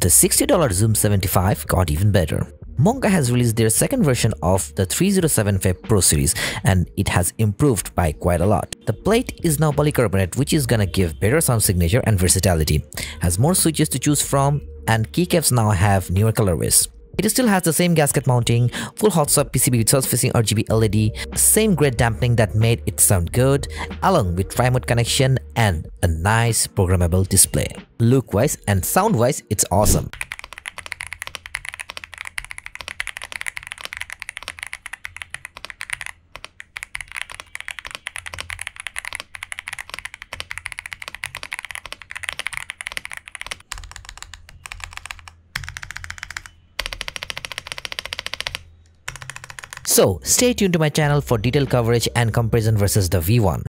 The $60 Zoom 75 got even better. Monka has released their second version of the 3075 Pro series and it has improved by quite a lot. The plate is now polycarbonate which is gonna give better sound signature and versatility, has more switches to choose from and keycaps now have newer colorways. It still has the same gasket mounting, full hot swap PCB with surface-facing RGB LED, same great dampening that made it sound good, along with tri-mode connection and a nice programmable display. Look-wise and sound-wise, it's awesome. So stay tuned to my channel for detailed coverage and comparison versus the V1.